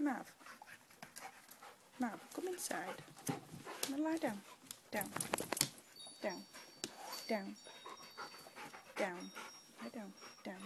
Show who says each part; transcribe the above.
Speaker 1: Mav. Mav, come inside. Now lie down. Down. Down. Down. Down. Lie down. Down.